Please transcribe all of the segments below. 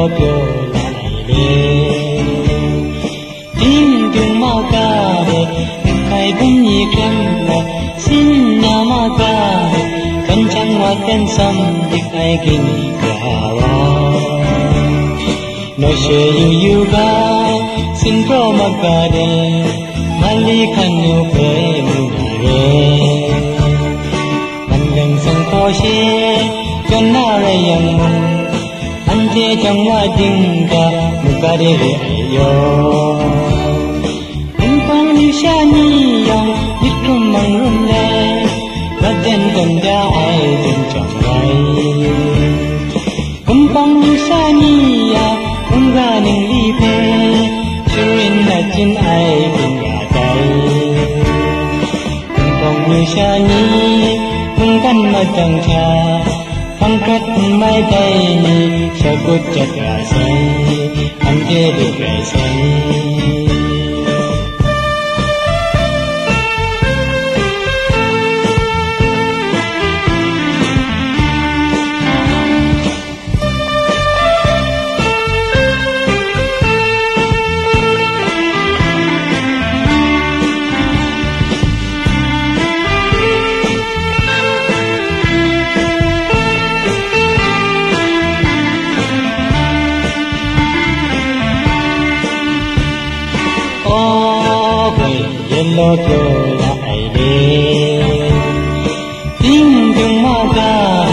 လို့ပြောလိုက်လေတင်းပြုံမကားတဲ့ခိုင်ပင်းကြီးကံလို့စင်နာမကားတဲ့ကန်ချမ်းဝတ်ကန်စံဒီခိုင်ကင်းကာဝါနော်ရှေယူယူကားစင်ကောမကားတဲ့မလီခန်နုပဲ ante lưu dinga mukare ayo. Umpang ni shani yang yitum mangun le Badan ganda ai din jamwai Umpang ni shani ya unga ning li pe Shurin na jin ai din lưu xa Umpang ni shani mà chẳng cha phong cách mai đây sao cốt là say anh chê được về lo cho lại đi tin đừng mà ta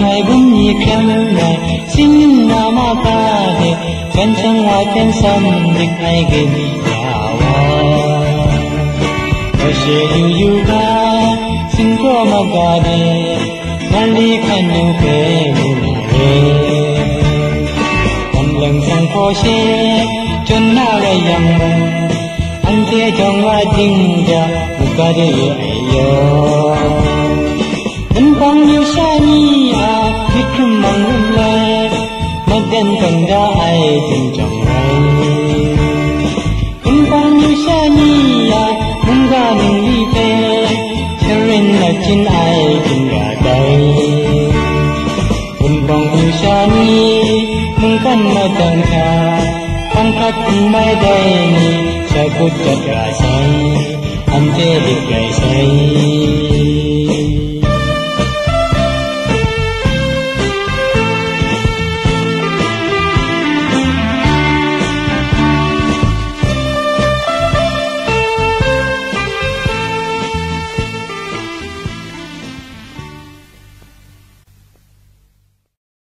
phải bún nhị khăm lại xin na mà ta kan sang wa kan sam dik ai ge mi ya wa o she yu yu ga sin ko ma ga de nan li khan nu pe mu na re kam lang sang ko she chon na ga yang mong ante yêu, jingga mukade ayo Nempang yu shani a mikrum mangun le Madan kanda ai jing jongwai Nempang yu shani a munga ning li pe Cherin na chin ai jing ga dai Nempang yu xa ni madan ka Pangkat mai dai ni sa cốt chặt gà say anh chê được gầy say.